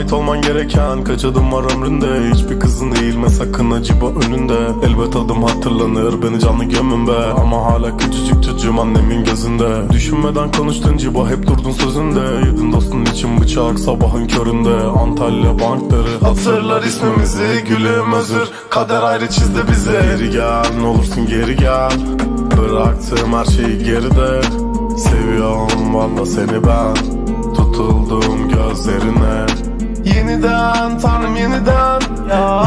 ait olman gereken Kaç adım var ömründe? Hiçbir kızın eğilme sakın acıba önünde. Elbet adım hatırlanır beni canlı gömün be. Ama hala küçücük çocuğum annemin gözünde. Düşünmeden konuştun ciba hep durdun sözünde. Yedin dostun için bıçak sabahın köründe. Antalya bankları hatırlar ismimizi Gülüm özür. Kader ayrı çizdi bizi. Geri gel ne olursun geri gel. Bıraktım her şeyi geride. Seviyorum valla seni ben. Tutuldum gözlerine Yeniden tanrım yeniden.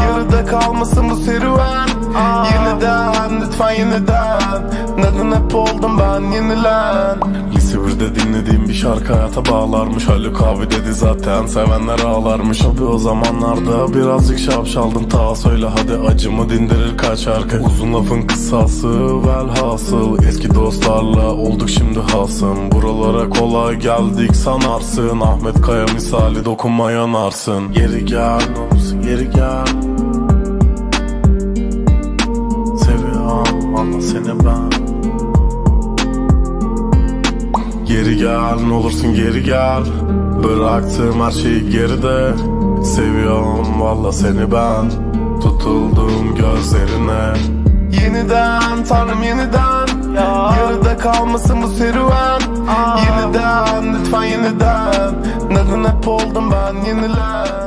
Yarıda kalmasın bu serüven. Yeniden lütfen yeniden hep oldum ben yenilen. Lise 1'de dinlediğim bir şarkı hayata bağlarmış. Haluk abi dedi zaten sevenler ağlarmış. Abi o zamanlarda birazcık şapşaldım. Ta söyle hadi acımı dindirir kaç şarkı. Uzun lafın kısası velhasıl. Eski dostlarla olduk şimdi hasım. Buralara kolay geldik sanarsın. Ahmet Kaya misali dokunma yanarsın Geri gel geri gel. Seviyorum valla seni ben Geri gel ne olursun geri gel. Bıraktım her şeyi geride. Seviyorum valla seni ben. Tutuldum gözlerine. Yeniden tanrım yeniden. Yarıda kalmasın bu serüven. Yeniden lütfen yeniden. Neden hep oldum ben yenilen